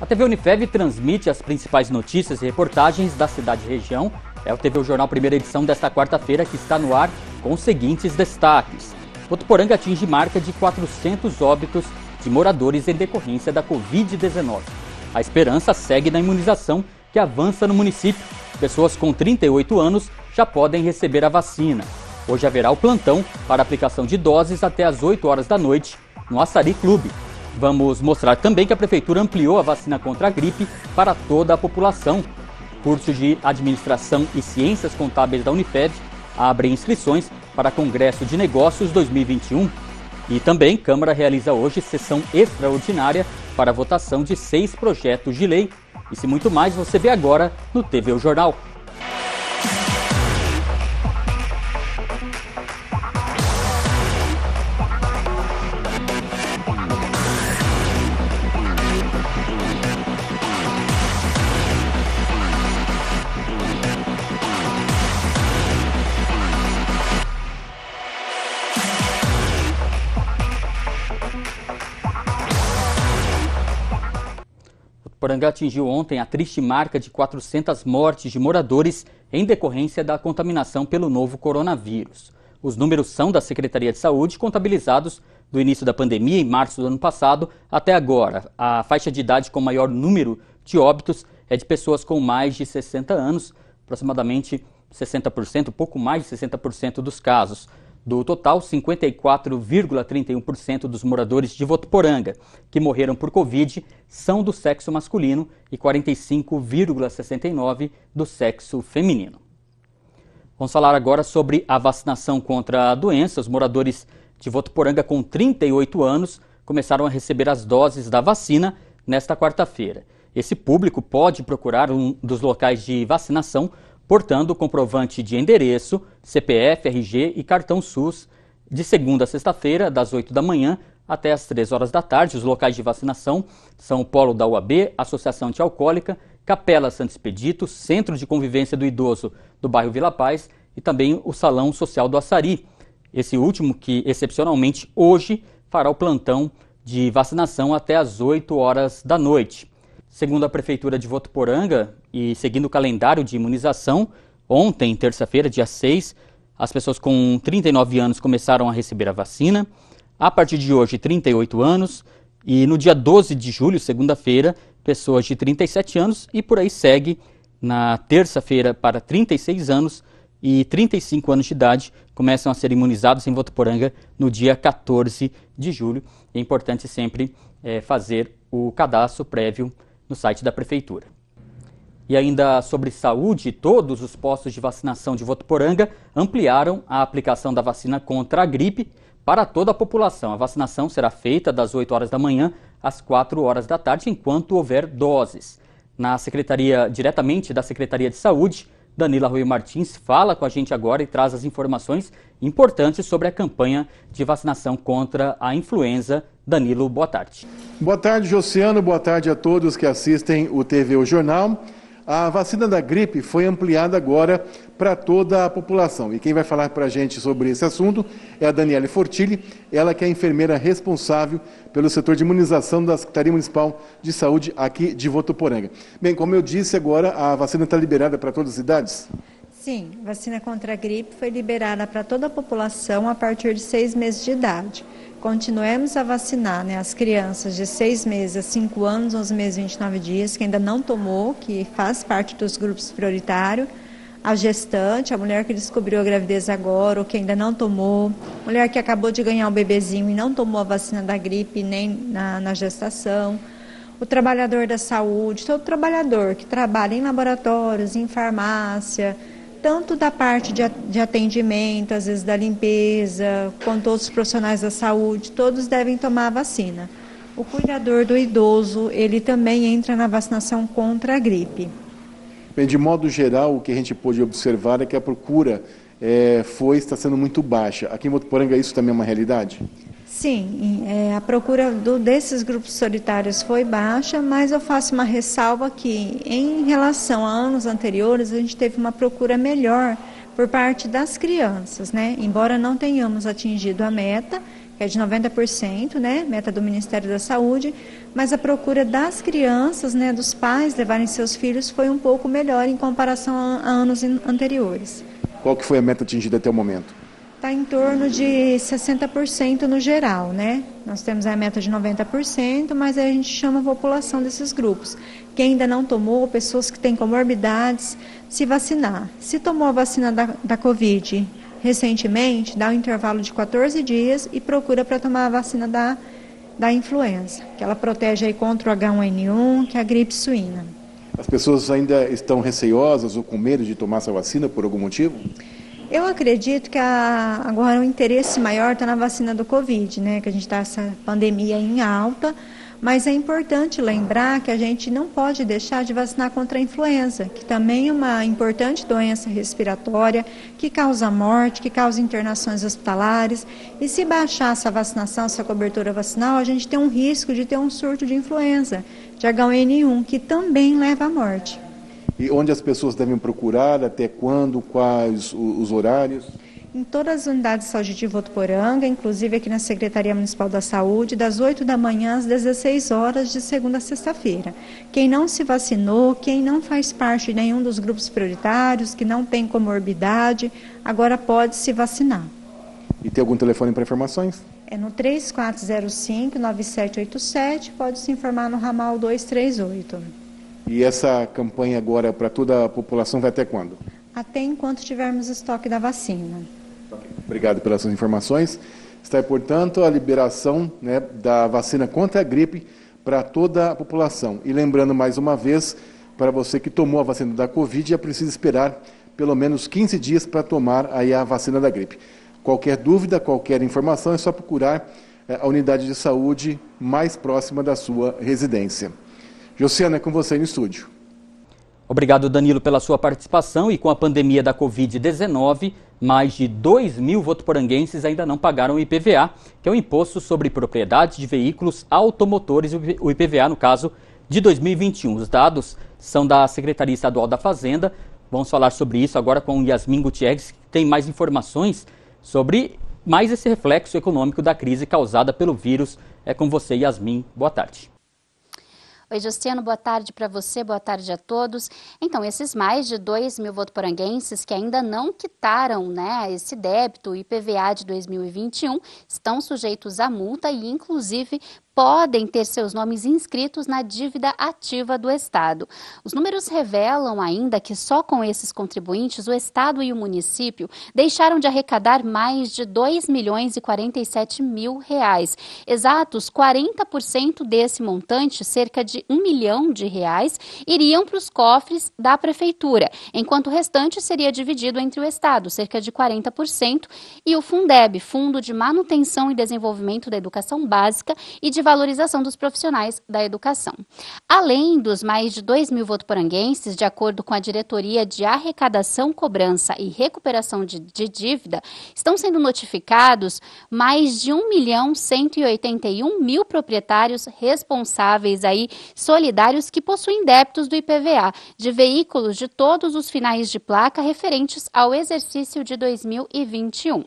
A TV Unifev transmite as principais notícias e reportagens da cidade e região. É o TV Jornal Primeira Edição desta quarta-feira que está no ar com os seguintes destaques. Votuporanga atinge marca de 400 óbitos de moradores em decorrência da Covid-19. A esperança segue na imunização que avança no município. Pessoas com 38 anos já podem receber a vacina. Hoje haverá o plantão para aplicação de doses até às 8 horas da noite no Açari Clube. Vamos mostrar também que a Prefeitura ampliou a vacina contra a gripe para toda a população. Curso de Administração e Ciências Contábeis da Unifed abre inscrições para Congresso de Negócios 2021. E também Câmara realiza hoje sessão extraordinária para votação de seis projetos de lei. E se muito mais você vê agora no TV o Jornal. Porangá atingiu ontem a triste marca de 400 mortes de moradores em decorrência da contaminação pelo novo coronavírus. Os números são da Secretaria de Saúde, contabilizados do início da pandemia, em março do ano passado, até agora. A faixa de idade com maior número de óbitos é de pessoas com mais de 60 anos, aproximadamente 60%, pouco mais de 60% dos casos. Do total, 54,31% dos moradores de Votuporanga que morreram por Covid são do sexo masculino e 45,69% do sexo feminino. Vamos falar agora sobre a vacinação contra a doença. Os moradores de Votuporanga com 38 anos começaram a receber as doses da vacina nesta quarta-feira. Esse público pode procurar um dos locais de vacinação portando comprovante de endereço, CPF, RG e cartão SUS de segunda a sexta-feira, das 8 da manhã até as 3 horas da tarde. Os locais de vacinação são o Polo da UAB, Associação Antialcoólica, Capela Santo Expedito, Centro de Convivência do Idoso do bairro Vila Paz e também o Salão Social do Açari. Esse último que, excepcionalmente, hoje fará o plantão de vacinação até as 8 horas da noite. Segundo a Prefeitura de Votuporanga e seguindo o calendário de imunização, ontem, terça-feira, dia 6, as pessoas com 39 anos começaram a receber a vacina. A partir de hoje, 38 anos. E no dia 12 de julho, segunda-feira, pessoas de 37 anos. E por aí segue, na terça-feira, para 36 anos e 35 anos de idade, começam a ser imunizados em Votuporanga no dia 14 de julho. É importante sempre é, fazer o cadastro prévio no site da Prefeitura. E ainda sobre saúde, todos os postos de vacinação de Votuporanga ampliaram a aplicação da vacina contra a gripe para toda a população. A vacinação será feita das 8 horas da manhã às 4 horas da tarde, enquanto houver doses. Na secretaria, diretamente da Secretaria de Saúde, Danila Rui Martins fala com a gente agora e traz as informações importantes sobre a campanha de vacinação contra a influenza. Danilo, boa tarde. Boa tarde, Josiano. Boa tarde a todos que assistem o TV O Jornal. A vacina da gripe foi ampliada agora para toda a população. E quem vai falar para a gente sobre esse assunto é a Daniele Fortilli, ela que é a enfermeira responsável pelo setor de imunização da Secretaria Municipal de Saúde aqui de Votuporanga. Bem, como eu disse agora, a vacina está liberada para todas as idades? Sim, vacina contra a gripe foi liberada para toda a população a partir de seis meses de idade. Continuemos a vacinar né, as crianças de seis meses a cinco anos, 11 meses e 29 dias, que ainda não tomou, que faz parte dos grupos prioritários, a gestante, a mulher que descobriu a gravidez agora ou que ainda não tomou, mulher que acabou de ganhar um bebezinho e não tomou a vacina da gripe nem na, na gestação, o trabalhador da saúde, todo trabalhador que trabalha em laboratórios, em farmácia, tanto da parte de atendimento, às vezes da limpeza, quanto outros profissionais da saúde, todos devem tomar a vacina. O cuidador do idoso, ele também entra na vacinação contra a gripe. Bem, de modo geral, o que a gente pôde observar é que a procura é, foi está sendo muito baixa. Aqui em Votuporanga isso também é uma realidade? Sim, é, a procura do, desses grupos solitários foi baixa, mas eu faço uma ressalva que, em relação a anos anteriores, a gente teve uma procura melhor por parte das crianças, né? Embora não tenhamos atingido a meta, que é de 90%, né, meta do Ministério da Saúde, mas a procura das crianças, né, dos pais levarem seus filhos foi um pouco melhor em comparação a, a anos anteriores. Qual que foi a meta atingida até o momento? Está em torno de 60% no geral, né? Nós temos a meta de 90%, mas a gente chama a população desses grupos. Quem ainda não tomou, pessoas que têm comorbidades, se vacinar. Se tomou a vacina da, da Covid recentemente, dá um intervalo de 14 dias e procura para tomar a vacina da, da influenza, que ela protege aí contra o H1N1, que é a gripe suína. As pessoas ainda estão receosas ou com medo de tomar essa vacina por algum motivo? Eu acredito que a, agora o interesse maior está na vacina do Covid, né? Que a gente está essa pandemia em alta, mas é importante lembrar que a gente não pode deixar de vacinar contra a influenza, que também é uma importante doença respiratória, que causa morte, que causa internações hospitalares. E se baixar essa vacinação, essa cobertura vacinal, a gente tem um risco de ter um surto de influenza, de H1N1, que também leva à morte. E onde as pessoas devem procurar, até quando, quais os horários? em todas as unidades de saúde de Votuporanga, inclusive aqui na Secretaria Municipal da Saúde, das 8 da manhã às 16 horas de segunda a sexta-feira. Quem não se vacinou, quem não faz parte de nenhum dos grupos prioritários, que não tem comorbidade, agora pode se vacinar. E tem algum telefone para informações? É no 3405-9787, pode se informar no ramal 238. E essa campanha agora para toda a população vai até quando? Até enquanto tivermos estoque da vacina. Obrigado pelas suas informações. Está, portanto, a liberação né, da vacina contra a gripe para toda a população. E lembrando mais uma vez, para você que tomou a vacina da Covid, é preciso esperar pelo menos 15 dias para tomar aí a vacina da gripe. Qualquer dúvida, qualquer informação, é só procurar é, a unidade de saúde mais próxima da sua residência. Josiana, é com você no estúdio. Obrigado, Danilo, pela sua participação. E com a pandemia da Covid-19, mais de 2 mil votuporanguenses ainda não pagaram o IPVA, que é o Imposto sobre Propriedade de Veículos Automotores, o IPVA, no caso, de 2021. Os dados são da Secretaria Estadual da Fazenda. Vamos falar sobre isso agora com Yasmin Gutierrez, que tem mais informações sobre mais esse reflexo econômico da crise causada pelo vírus. É com você, Yasmin. Boa tarde. Oi, Justiano, boa tarde para você, boa tarde a todos. Então, esses mais de 2 mil votoporanguenses que ainda não quitaram né, esse débito IPVA de 2021 estão sujeitos a multa e, inclusive, podem ter seus nomes inscritos na dívida ativa do Estado. Os números revelam ainda que só com esses contribuintes o Estado e o município deixaram de arrecadar mais de 2 milhões e 47 mil reais. Exatos 40% desse montante, cerca de 1 milhão de reais, iriam para os cofres da Prefeitura, enquanto o restante seria dividido entre o Estado, cerca de 40%, e o Fundeb, Fundo de Manutenção e Desenvolvimento da Educação Básica e de valorização dos profissionais da educação. Além dos mais de 2 mil votoporanguenses, de acordo com a Diretoria de Arrecadação, Cobrança e Recuperação de, de Dívida, estão sendo notificados mais de 1 milhão 181 mil proprietários responsáveis aí, solidários que possuem débitos do IPVA de veículos de todos os finais de placa referentes ao exercício de 2021.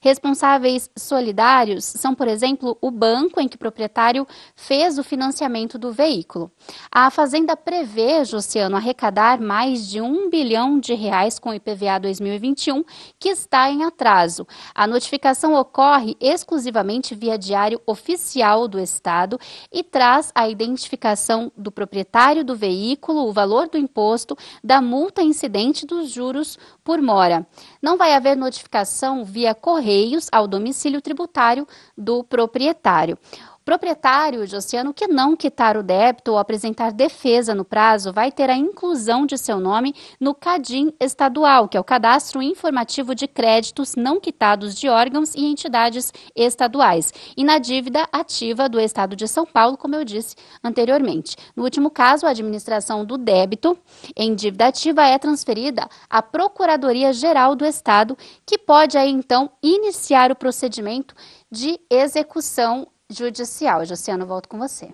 Responsáveis solidários são, por exemplo, o banco em que o proprietário fez o financiamento do veículo. A Fazenda prevê, Josiano, arrecadar mais de um bilhão de reais com o IPVA 2021, que está em atraso. A notificação ocorre exclusivamente via diário oficial do Estado e traz a identificação do proprietário do veículo, o valor do imposto, da multa incidente dos juros por mora. Não vai haver notificação via correios ao domicílio tributário do proprietário. Proprietário de oceano que não quitar o débito ou apresentar defesa no prazo vai ter a inclusão de seu nome no CADIM estadual, que é o Cadastro Informativo de Créditos Não Quitados de Órgãos e Entidades Estaduais, e na dívida ativa do Estado de São Paulo, como eu disse anteriormente. No último caso, a administração do débito em dívida ativa é transferida à Procuradoria-Geral do Estado, que pode aí então iniciar o procedimento de execução judicial. Josiano, volto com você.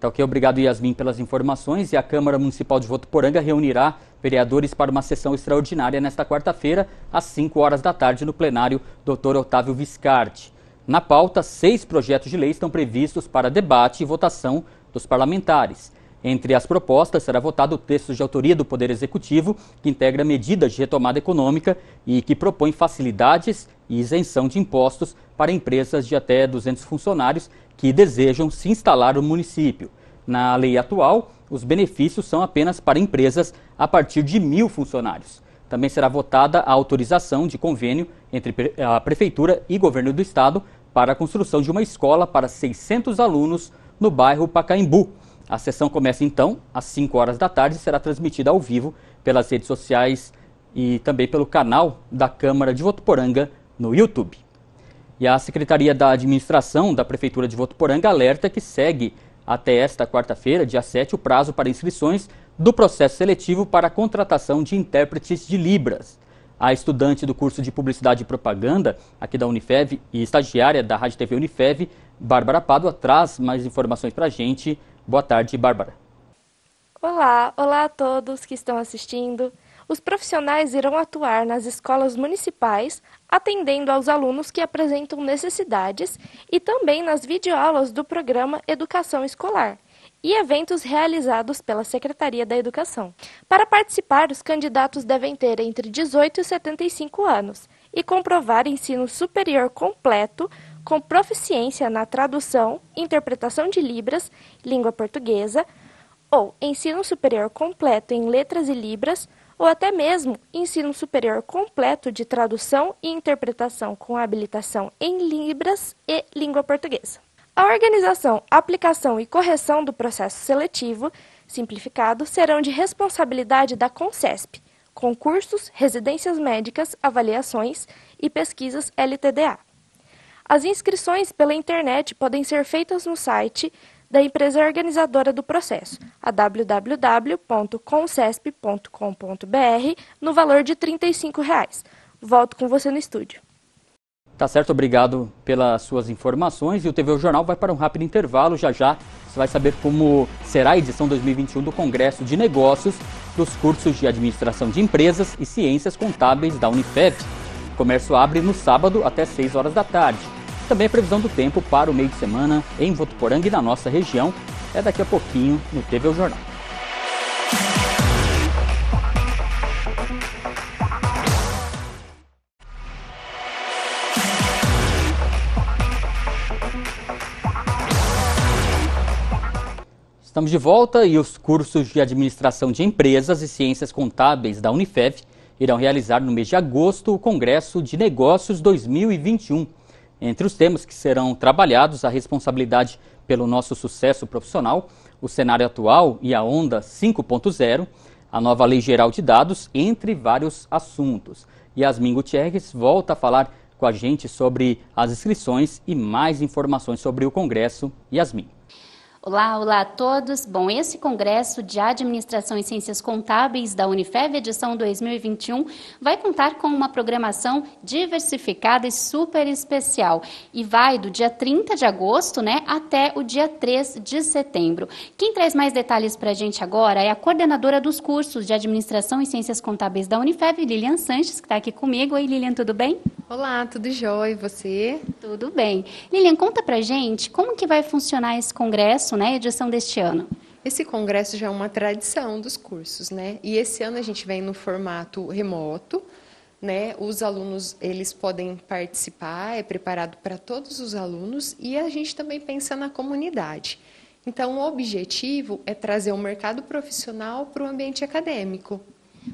Tá ok, obrigado Yasmin pelas informações. E a Câmara Municipal de Votuporanga reunirá vereadores para uma sessão extraordinária nesta quarta-feira, às 5 horas da tarde, no plenário Dr. Otávio Viscardi. Na pauta, seis projetos de lei estão previstos para debate e votação dos parlamentares. Entre as propostas será votado o texto de autoria do Poder Executivo, que integra medidas de retomada econômica e que propõe facilidades e isenção de impostos para empresas de até 200 funcionários que desejam se instalar no município. Na lei atual, os benefícios são apenas para empresas a partir de mil funcionários. Também será votada a autorização de convênio entre a Prefeitura e Governo do Estado para a construção de uma escola para 600 alunos no bairro Pacaembu a sessão começa então às 5 horas da tarde e será transmitida ao vivo pelas redes sociais e também pelo canal da Câmara de Votuporanga no YouTube. E a Secretaria da Administração da Prefeitura de Votuporanga alerta que segue até esta quarta-feira, dia 7, o prazo para inscrições do processo seletivo para a contratação de intérpretes de Libras. A estudante do curso de Publicidade e Propaganda aqui da Unifev e estagiária da Rádio TV Unifev, Bárbara Pádua, traz mais informações para a gente Boa tarde, Bárbara. Olá, olá a todos que estão assistindo. Os profissionais irão atuar nas escolas municipais, atendendo aos alunos que apresentam necessidades e também nas videoaulas do programa Educação Escolar e eventos realizados pela Secretaria da Educação. Para participar, os candidatos devem ter entre 18 e 75 anos e comprovar ensino superior completo com proficiência na tradução, interpretação de Libras, língua portuguesa, ou ensino superior completo em letras e Libras, ou até mesmo ensino superior completo de tradução e interpretação com habilitação em Libras e língua portuguesa. A organização, aplicação e correção do processo seletivo simplificado serão de responsabilidade da CONCESP, concursos, residências médicas, avaliações e pesquisas LTDA. As inscrições pela internet podem ser feitas no site da empresa organizadora do processo, a www.concesp.com.br, no valor de 35 reais. Volto com você no estúdio. Tá certo, obrigado pelas suas informações. E o TV o Jornal vai para um rápido intervalo. Já já você vai saber como será a edição 2021 do Congresso de Negócios dos cursos de Administração de Empresas e Ciências Contábeis da Unifeb. O comércio abre no sábado até 6 horas da tarde. Também a previsão do tempo para o meio de semana em Votuporanga e na nossa região é daqui a pouquinho no TV o Jornal. Estamos de volta e os cursos de Administração de Empresas e Ciências Contábeis da Unifev irão realizar no mês de agosto o Congresso de Negócios 2021. Entre os temas que serão trabalhados, a responsabilidade pelo nosso sucesso profissional, o cenário atual e a onda 5.0, a nova Lei Geral de Dados, entre vários assuntos. Yasmin Gutierrez volta a falar com a gente sobre as inscrições e mais informações sobre o Congresso. Yasmin. Olá, olá a todos. Bom, esse Congresso de Administração e Ciências Contábeis da Unifev, edição 2021, vai contar com uma programação diversificada e super especial. E vai do dia 30 de agosto né, até o dia 3 de setembro. Quem traz mais detalhes para a gente agora é a coordenadora dos cursos de Administração e Ciências Contábeis da Unifev, Lilian Sanches, que está aqui comigo. Oi, Lilian, tudo bem? Olá, tudo jóia. E você? Tudo bem. Lilian, conta para gente como que vai funcionar esse congresso congresso, né, edição deste ano? Esse congresso já é uma tradição dos cursos, né? E esse ano a gente vem no formato remoto, né? Os alunos eles podem participar, é preparado para todos os alunos e a gente também pensa na comunidade. Então, o objetivo é trazer o mercado profissional para o ambiente acadêmico.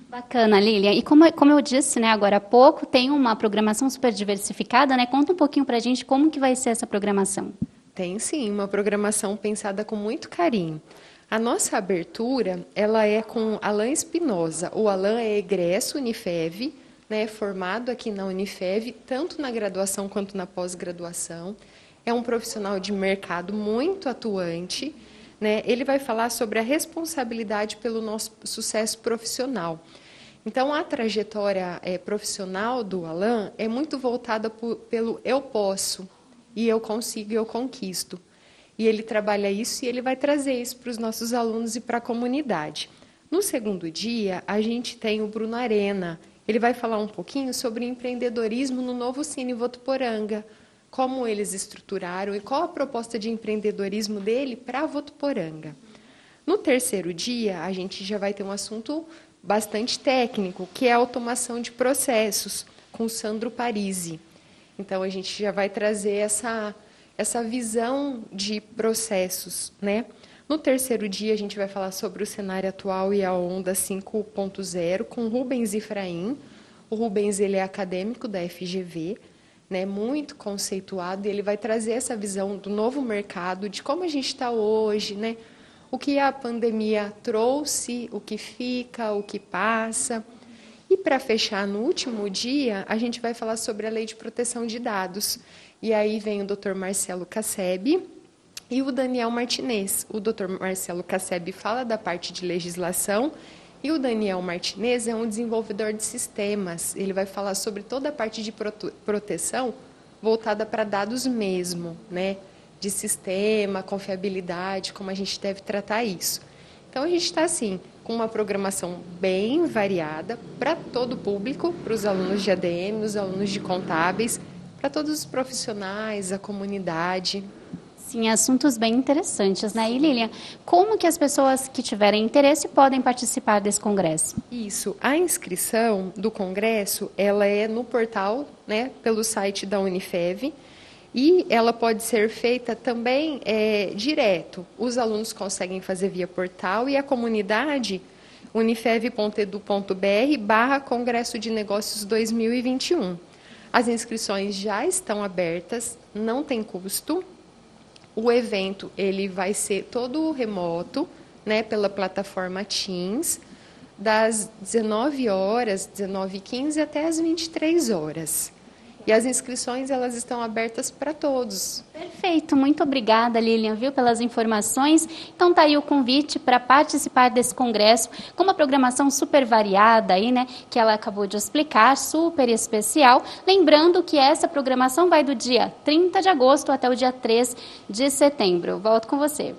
Bacana, Lilian. E como, como eu disse né, agora há pouco, tem uma programação super diversificada, né? Conta um pouquinho para a gente como que vai ser essa programação. Tem sim, uma programação pensada com muito carinho. A nossa abertura, ela é com Alain Espinosa. O Alain é egresso Unifev, né, formado aqui na Unifev, tanto na graduação quanto na pós-graduação. É um profissional de mercado muito atuante. Né? Ele vai falar sobre a responsabilidade pelo nosso sucesso profissional. Então, a trajetória é, profissional do Alain é muito voltada por, pelo eu posso, e eu consigo e eu conquisto. E ele trabalha isso e ele vai trazer isso para os nossos alunos e para a comunidade. No segundo dia, a gente tem o Bruno Arena. Ele vai falar um pouquinho sobre empreendedorismo no novo Cine Votuporanga. como eles estruturaram e qual a proposta de empreendedorismo dele para Votuporanga. No terceiro dia, a gente já vai ter um assunto bastante técnico, que é a automação de processos, com Sandro Parisi. Então, a gente já vai trazer essa, essa visão de processos. Né? No terceiro dia, a gente vai falar sobre o cenário atual e a onda 5.0, com Rubens Ifraim. O Rubens ele é acadêmico da FGV, né, muito conceituado, e ele vai trazer essa visão do novo mercado, de como a gente está hoje, né, o que a pandemia trouxe, o que fica, o que passa. E para fechar no último dia, a gente vai falar sobre a Lei de Proteção de Dados. E aí vem o Dr. Marcelo Casseb e o Daniel Martinez. O Dr. Marcelo Casseb fala da parte de legislação e o Daniel Martinez é um desenvolvedor de sistemas. Ele vai falar sobre toda a parte de proteção voltada para dados mesmo, né? de sistema, confiabilidade, como a gente deve tratar isso. Então a gente está assim com uma programação bem variada para todo o público, para os alunos de ADM, os alunos de contábeis, para todos os profissionais, a comunidade. Sim, assuntos bem interessantes, né? E Lilian, como que as pessoas que tiverem interesse podem participar desse congresso? Isso, a inscrição do congresso, ela é no portal, né, pelo site da Unifev, e ela pode ser feita também é, direto. Os alunos conseguem fazer via portal e a comunidade unifev.edu.br barra Congresso de Negócios 2021. As inscrições já estão abertas, não tem custo. O evento ele vai ser todo remoto, né, pela plataforma Teams, das 19 horas, 19h15 até as 23 horas. E as inscrições elas estão abertas para todos. Perfeito, muito obrigada Lilian, viu, pelas informações. Então tá aí o convite para participar desse congresso com uma programação super variada aí, né, que ela acabou de explicar, super especial. Lembrando que essa programação vai do dia 30 de agosto até o dia 3 de setembro. Volto com você.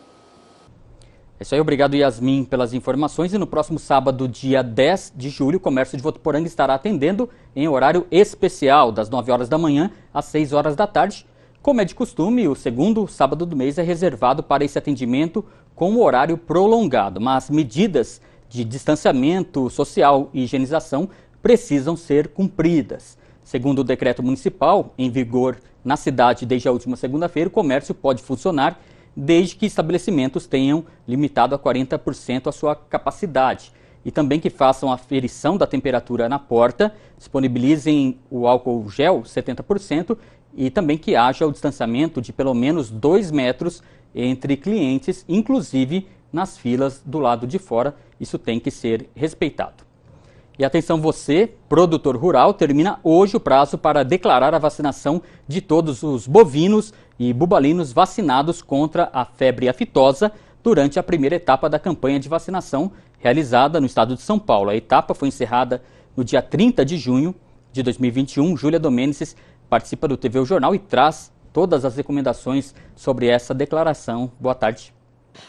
É isso aí, obrigado Yasmin pelas informações. E no próximo sábado, dia 10 de julho, o comércio de Votuporanga estará atendendo em horário especial, das 9 horas da manhã às 6 horas da tarde. Como é de costume, o segundo sábado do mês é reservado para esse atendimento com o horário prolongado, mas medidas de distanciamento social e higienização precisam ser cumpridas. Segundo o decreto municipal, em vigor na cidade desde a última segunda-feira, o comércio pode funcionar desde que estabelecimentos tenham limitado a 40% a sua capacidade. E também que façam a aferição da temperatura na porta, disponibilizem o álcool gel 70% e também que haja o distanciamento de pelo menos 2 metros entre clientes, inclusive nas filas do lado de fora. Isso tem que ser respeitado. E atenção você, produtor rural, termina hoje o prazo para declarar a vacinação de todos os bovinos e bubalinos vacinados contra a febre aftosa durante a primeira etapa da campanha de vacinação realizada no estado de São Paulo. A etapa foi encerrada no dia 30 de junho de 2021. Júlia Domênices participa do TV o Jornal e traz todas as recomendações sobre essa declaração. Boa tarde.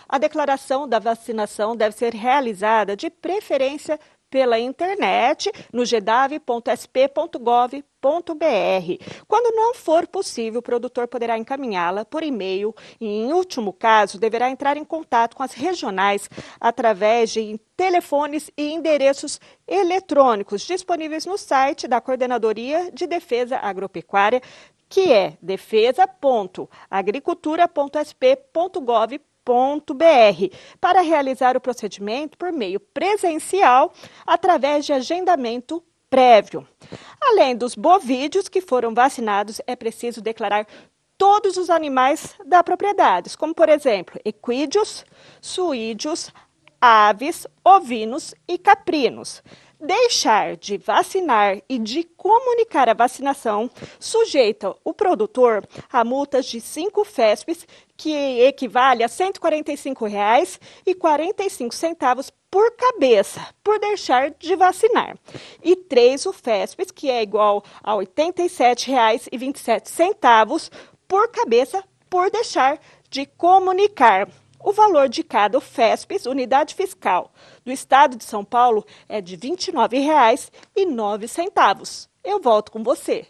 A declaração da vacinação deve ser realizada de preferência pela internet no gedave.sp.gov.br. Quando não for possível, o produtor poderá encaminhá-la por e-mail e, em último caso, deverá entrar em contato com as regionais através de telefones e endereços eletrônicos disponíveis no site da Coordenadoria de Defesa Agropecuária, que é defesa.agricultura.sp.gov.br para realizar o procedimento por meio presencial através de agendamento prévio. Além dos bovídeos que foram vacinados, é preciso declarar todos os animais da propriedade, como por exemplo, equídeos, suídeos, aves, ovinos e caprinos deixar de vacinar e de comunicar a vacinação sujeita o produtor a multas de 5 FESPs, que equivale a R$ 145,45 por cabeça, por deixar de vacinar. E 3 UFESPs, que é igual a R$ 87,27 por cabeça, por deixar de comunicar. O valor de cada FESPES, unidade fiscal, do Estado de São Paulo é de R$ 29,09. Eu volto com você.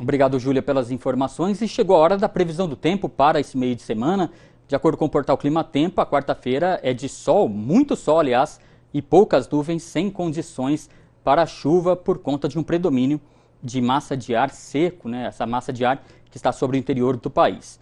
Obrigado, Júlia, pelas informações. E chegou a hora da previsão do tempo para esse meio de semana. De acordo com o portal Clima Tempo, a quarta-feira é de sol, muito sol, aliás, e poucas nuvens sem condições para chuva por conta de um predomínio de massa de ar seco, né? essa massa de ar que está sobre o interior do país.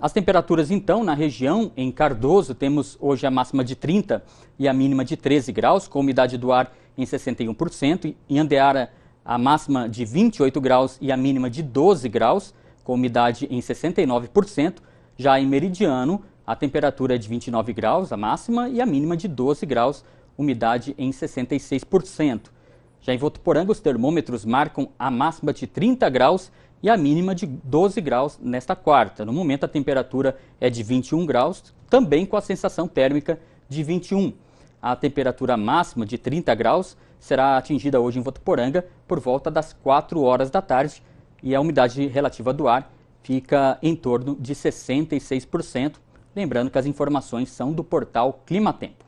As temperaturas, então, na região, em Cardoso, temos hoje a máxima de 30 e a mínima de 13 graus, com umidade do ar em 61%. Em Andeara, a máxima de 28 graus e a mínima de 12 graus, com umidade em 69%. Já em Meridiano, a temperatura é de 29 graus, a máxima, e a mínima de 12 graus, umidade em 66%. Já em Votuporanga, os termômetros marcam a máxima de 30 graus e a mínima de 12 graus nesta quarta. No momento, a temperatura é de 21 graus, também com a sensação térmica de 21. A temperatura máxima de 30 graus será atingida hoje em Votuporanga por volta das 4 horas da tarde e a umidade relativa do ar fica em torno de 66%. Lembrando que as informações são do portal Climatempo.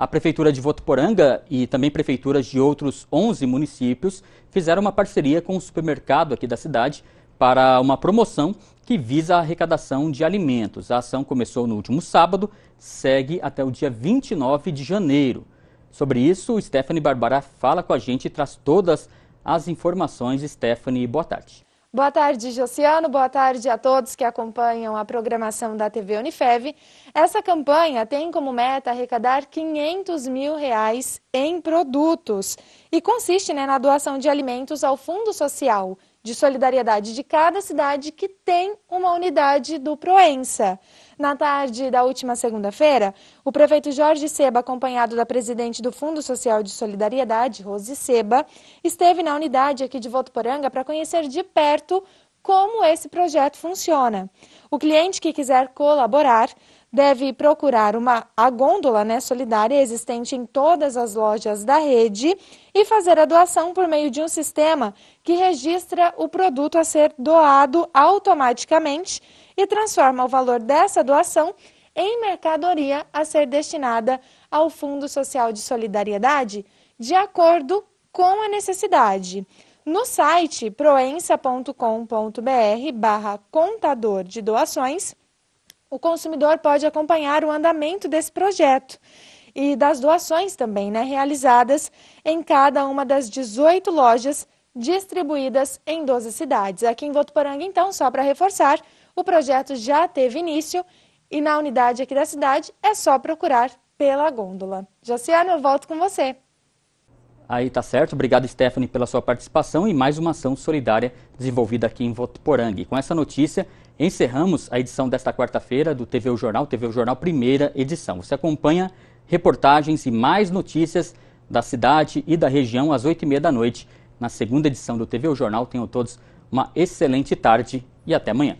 A Prefeitura de Votuporanga e também prefeituras de outros 11 municípios fizeram uma parceria com o supermercado aqui da cidade para uma promoção que visa a arrecadação de alimentos. A ação começou no último sábado, segue até o dia 29 de janeiro. Sobre isso, Stephanie Barbara fala com a gente e traz todas as informações. Stephanie, boa tarde. Boa tarde, Josiano. Boa tarde a todos que acompanham a programação da TV Unifev. Essa campanha tem como meta arrecadar 500 mil reais em produtos e consiste né, na doação de alimentos ao Fundo Social de Solidariedade de cada cidade que tem uma unidade do Proença. Na tarde da última segunda-feira, o prefeito Jorge Seba, acompanhado da presidente do Fundo Social de Solidariedade, Rose Seba, esteve na unidade aqui de Votuporanga para conhecer de perto como esse projeto funciona. O cliente que quiser colaborar deve procurar uma a gôndola né, solidária existente em todas as lojas da rede e fazer a doação por meio de um sistema que registra o produto a ser doado automaticamente e transforma o valor dessa doação em mercadoria a ser destinada ao Fundo Social de Solidariedade de acordo com a necessidade. No site proença.com.br barra contador de doações, o consumidor pode acompanhar o andamento desse projeto e das doações também, né, realizadas em cada uma das 18 lojas distribuídas em 12 cidades. Aqui em Votuporanga, então, só para reforçar, o projeto já teve início e na unidade aqui da cidade é só procurar pela gôndola. Josiano, eu volto com você. Aí tá certo. Obrigado, Stephanie, pela sua participação e mais uma ação solidária desenvolvida aqui em Votuporanga. Com essa notícia, encerramos a edição desta quarta-feira do TV o Jornal, TV o Jornal primeira edição. Você acompanha reportagens e mais notícias da cidade e da região às oito e meia da noite na segunda edição do TV o Jornal. Tenham todos uma excelente tarde e até amanhã.